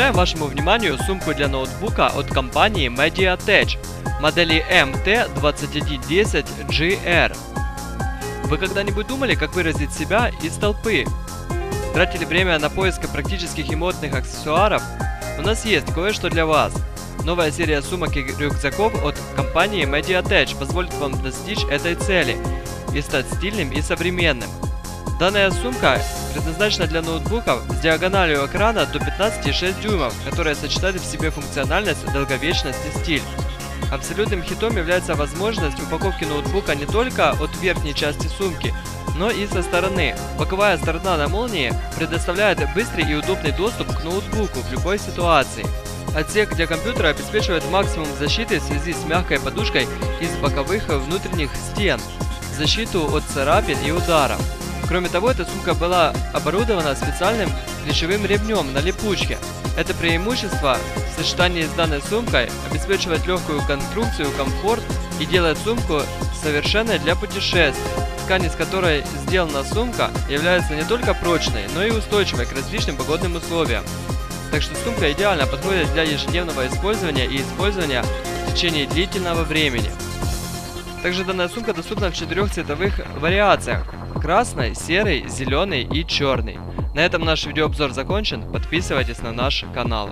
Представляем вашему вниманию сумку для ноутбука от компании MediaTech модели MT2110GR. Вы когда-нибудь думали, как выразить себя из толпы? Тратили время на поиск практических и модных аксессуаров? У нас есть кое-что для вас. Новая серия сумок и рюкзаков от компании MediaTech позволит вам достичь этой цели и стать стильным и современным. Данная сумка предназначена для ноутбуков с диагональю экрана до 15,6 дюймов, которая сочетает в себе функциональность, долговечность и стиль. Абсолютным хитом является возможность упаковки ноутбука не только от верхней части сумки, но и со стороны. Боковая сторона на молнии предоставляет быстрый и удобный доступ к ноутбуку в любой ситуации. Отсек для компьютера обеспечивает максимум защиты в связи с мягкой подушкой из боковых внутренних стен, защиту от царапин и ударов. Кроме того, эта сумка была оборудована специальным плечевым ремнем на липучке. Это преимущество в сочетании с данной сумкой обеспечивает легкую конструкцию, комфорт и делает сумку совершенной для путешествий. Ткань, из которой сделана сумка, является не только прочной, но и устойчивой к различным погодным условиям. Так что сумка идеально подходит для ежедневного использования и использования в течение длительного времени. Также данная сумка доступна в четырех цветовых вариациях. Красный, серый, зеленый и черный. На этом наш видеообзор закончен. Подписывайтесь на наш канал.